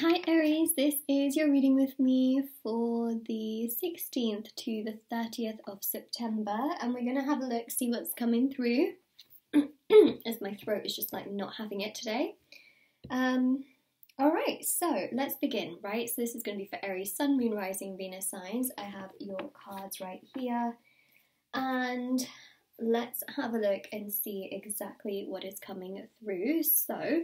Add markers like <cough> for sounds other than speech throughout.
Hi Aries, this is your reading with me for the 16th to the 30th of September, and we're going to have a look, see what's coming through, <clears throat> as my throat is just like not having it today. Um, all right, so let's begin, right? So this is going to be for Aries, Sun, Moon, Rising, Venus signs. I have your cards right here, and let's have a look and see exactly what is coming through. So,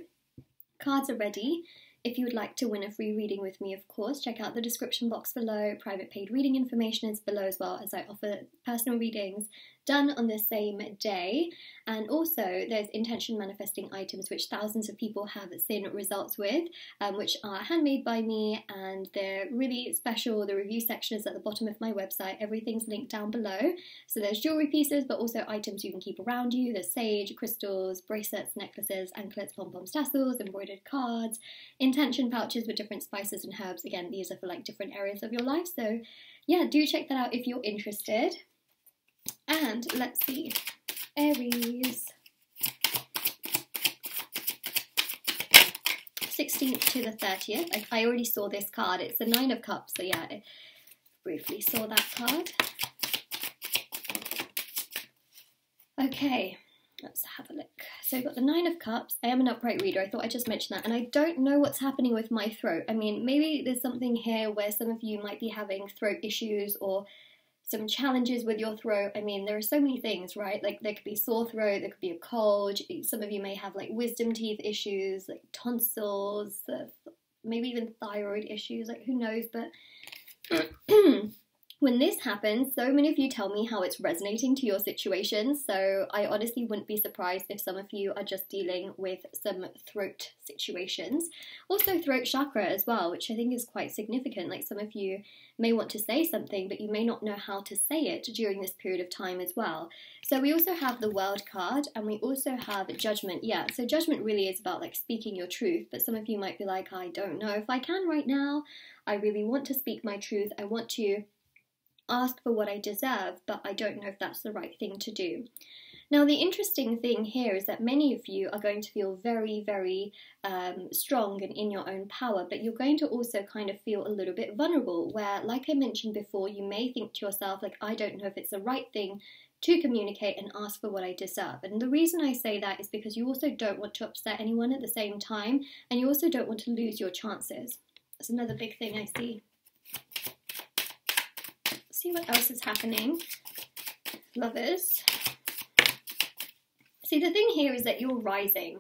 cards are ready. If you would like to win a free reading with me, of course, check out the description box below. Private paid reading information is below as well, as I offer personal readings done on the same day. And also, there's intention manifesting items which thousands of people have seen results with, um, which are handmade by me and they're really special. The review section is at the bottom of my website. Everything's linked down below. So there's jewelry pieces, but also items you can keep around you. There's sage, crystals, bracelets, necklaces, anklets, pom poms, tassels, embroidered cards, intention pouches with different spices and herbs. Again, these are for like different areas of your life. So yeah, do check that out if you're interested. And let's see, Aries. 16th to the 30th. I, I, already saw this card. It's the Nine of Cups. So yeah, I briefly saw that card. Okay, let's have a look. So I've got the Nine of Cups. I am an upright reader. I thought I just mentioned that. And I don't know what's happening with my throat. I mean, maybe there's something here where some of you might be having throat issues or some challenges with your throat. I mean, there are so many things, right? Like there could be sore throat, there could be a cold. Some of you may have like wisdom teeth issues, like tonsils, uh, maybe even thyroid issues. Like who knows? But <clears throat> when this happens, so many of you tell me how it's resonating to your situation. So I honestly wouldn't be surprised if some of you are just dealing with some throat situations. Also, throat chakra as well, which I think is quite significant. Like some of you may want to say something, but you may not know how to say it during this period of time as well. So we also have the world card and we also have judgment. Yeah, so judgment really is about like speaking your truth, but some of you might be like, I don't know if I can right now. I really want to speak my truth. I want to ask for what I deserve, but I don't know if that's the right thing to do. Now, the interesting thing here is that many of you are going to feel very, very um, strong and in your own power, but you're going to also kind of feel a little bit vulnerable, where, like I mentioned before, you may think to yourself, like, I don't know if it's the right thing to communicate and ask for what I deserve. And the reason I say that is because you also don't want to upset anyone at the same time, and you also don't want to lose your chances. That's another big thing I see see what else is happening. Lovers. See, the thing here is that you're rising.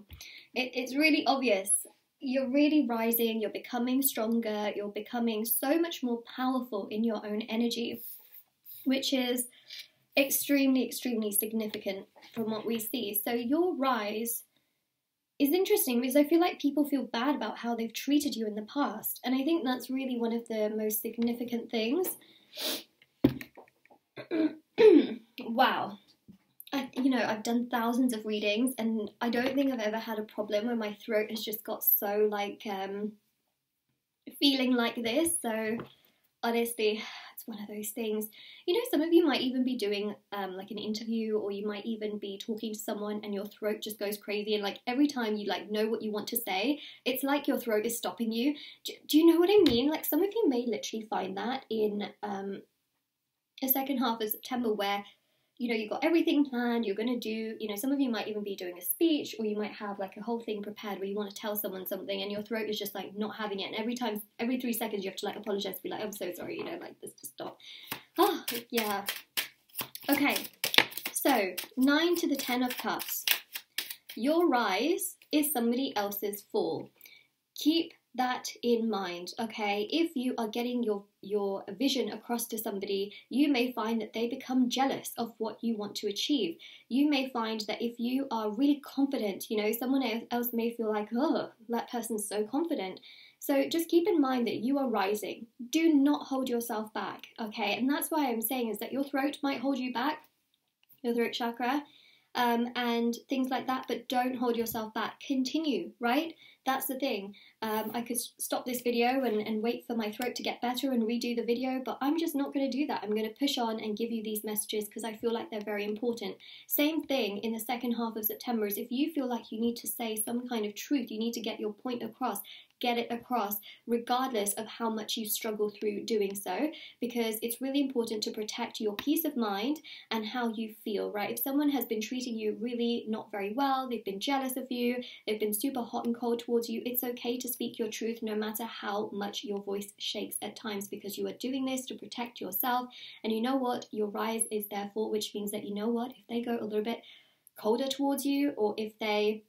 It, it's really obvious. You're really rising, you're becoming stronger, you're becoming so much more powerful in your own energy, which is extremely, extremely significant from what we see. So, your rise is interesting because I feel like people feel bad about how they've treated you in the past. And I think that's really one of the most significant things <clears throat> wow. I, you know, I've done thousands of readings, and I don't think I've ever had a problem where my throat has just got so like um, feeling like this. So honestly, it's one of those things. You know, some of you might even be doing um, like an interview, or you might even be talking to someone, and your throat just goes crazy. And like every time you like know what you want to say, it's like your throat is stopping you. Do, do you know what I mean? Like some of you may literally find that in um, a second half of September where you know you've got everything planned you're going to do you know some of you might even be doing a speech or you might have like a whole thing prepared where you want to tell someone something and your throat is just like not having it. And every time every three seconds you have to like apologize be like i'm so sorry you know like this just stop. Oh yeah. Okay. So nine to the ten of cups. Your rise is somebody else's fall. Keep that in mind okay? If you are getting your your vision across to somebody you may find that they become jealous of what you want to achieve. You may find that if you are really confident you know someone else may feel like oh that person's so confident. So just keep in mind that you are rising. Do not hold yourself back okay? And that's why i'm saying is that your throat might hold you back your throat chakra um, and things like that, but don't hold yourself back. Continue, right? that's the thing. Um, I could stop this video and, and wait for my throat to get better and redo the video, but I'm just not going to do that. I'm going to push on and give you these messages because I feel like they're very important. Same thing in the second half of September is if you feel like you need to say some kind of truth, you need to get your point across, get it across, regardless of how much you struggle through doing so, because it's really important to protect your peace of mind and how you feel, right? If someone has been treating you really not very well, they've been jealous of you, they've been super hot and cold towards you, it's okay to speak your truth no matter how much your voice shakes at times because you are doing this to protect yourself. And you know what? Your rise is therefore, which means that you know what? If they go a little bit colder towards you or if they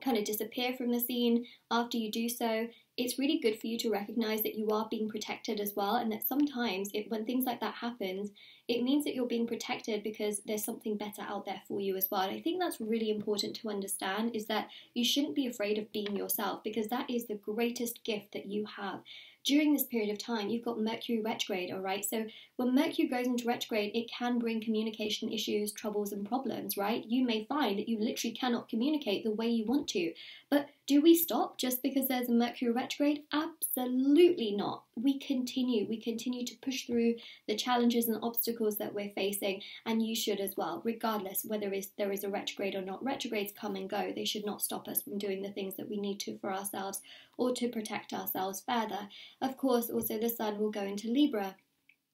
kind of disappear from the scene after you do so, it's really good for you to recognize that you are being protected as well, and that sometimes it, when things like that happens, it means that you're being protected because there's something better out there for you as well. And I think that's really important to understand is that you shouldn't be afraid of being yourself because that is the greatest gift that you have during this period of time, you've got Mercury retrograde, all right? So when Mercury goes into retrograde, it can bring communication issues, troubles, and problems, right? You may find that you literally cannot communicate the way you want to. But do we stop just because there's a Mercury retrograde? Absolutely not. We continue. We continue to push through the challenges and obstacles that we're facing, and you should as well, regardless whether is there is a retrograde or not. Retrogrades come and go. They should not stop us from doing the things that we need to for ourselves or to protect ourselves further. Of course, also the sun will go into Libra.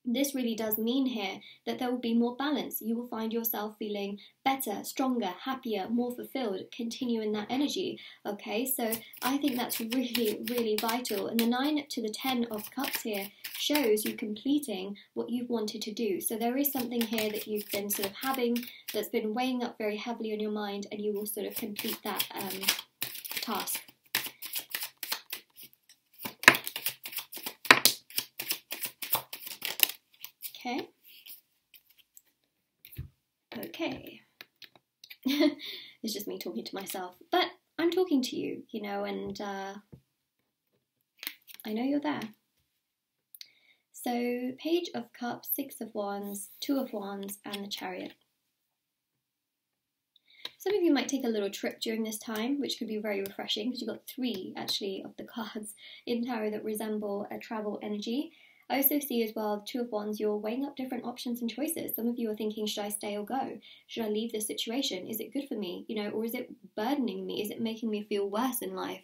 This really does mean here that there will be more balance. You will find yourself feeling better, stronger, happier, more fulfilled, continue in that energy. Okay, so I think that's really, really vital. And the 9 to the 10 of cups here shows you completing what you've wanted to do. So there is something here that you've been sort of having that's been weighing up very heavily on your mind, and you will sort of complete that um, task. Okay. Okay. <laughs> it's just me talking to myself, but I'm talking to you, you know, and uh, I know you're there. So, Page of Cups, Six of Wands, Two of Wands, and the Chariot. Some of you might take a little trip during this time, which could be very refreshing because you've got three actually of the cards in tarot that resemble a travel energy. I also see as well, Two of Wands, you're weighing up different options and choices. Some of you are thinking, should I stay or go? Should I leave this situation? Is it good for me? You know, or is it burdening me? Is it making me feel worse in life?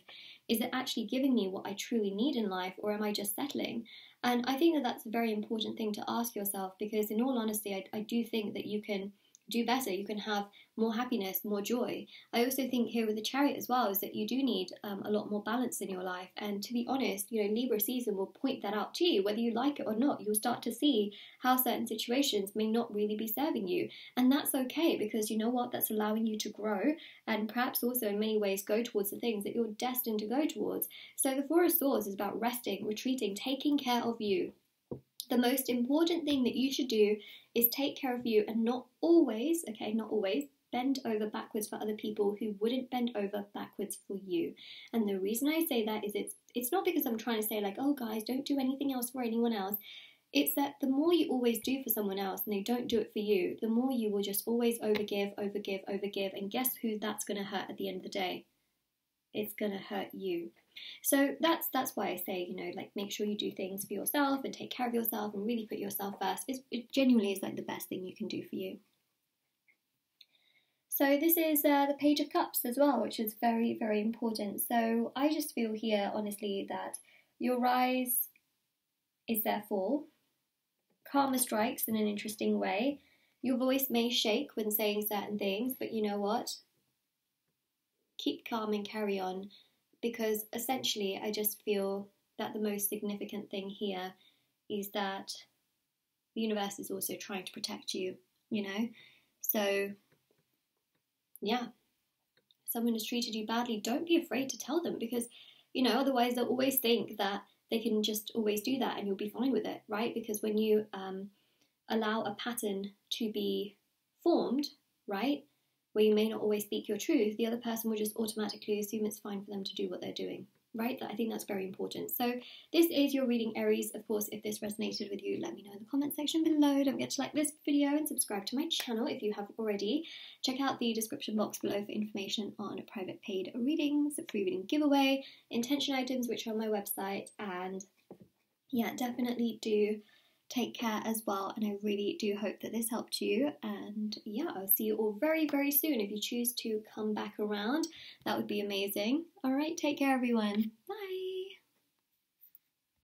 Is it actually giving me what I truly need in life, or am I just settling? And I think that that's a very important thing to ask yourself because, in all honesty, I, I do think that you can do better. You can have more happiness, more joy. I also think here with the chariot as well is that you do need um, a lot more balance in your life. And to be honest, you know, Libra season will point that out to you, whether you like it or not. You'll start to see how certain situations may not really be serving you. And that's okay because you know what? That's allowing you to grow and perhaps also in many ways go towards the things that you're destined to go towards. So the Four of Swords is about resting, retreating, taking care of you the most important thing that you should do is take care of you and not always, okay, not always, bend over backwards for other people who wouldn't bend over backwards for you. And the reason I say that is it's it's not because I'm trying to say like, oh guys, don't do anything else for anyone else. It's that the more you always do for someone else and they don't do it for you, the more you will just always overgive, overgive, overgive, and guess who that's gonna hurt at the end of the day? It's gonna hurt you. So that's that's why I say, you know, like make sure you do things for yourself and take care of yourself and really put yourself first. It's, it genuinely is like the best thing you can do for you. So this is uh, the Page of Cups as well, which is very, very important. So I just feel here, honestly, that your rise is their fall. Karma strikes in an interesting way. Your voice may shake when saying certain things, but you know what? Keep calm and carry on because essentially I just feel that the most significant thing here is that the universe is also trying to protect you, you know? So, yeah, if someone has treated you badly, don't be afraid to tell them because, you know, otherwise they'll always think that they can just always do that and you'll be fine with it, right? Because when you um, allow a pattern to be formed, right, where you may not always speak your truth, the other person will just automatically assume it's fine for them to do what they're doing. right? I think that's very important. So, this is your reading, Aries. Of course, if this resonated with you, let me know in the comment section below. Don't forget to like this video and subscribe to my channel if you have already. Check out the description box below for information on private paid readings, free reading giveaway, intention items, which are on my website, and yeah, definitely do take care as well. And I really do hope that this helped you. And yeah, I'll see you all very, very soon. If you choose to come back around, that would be amazing. All right, take care, everyone. Bye.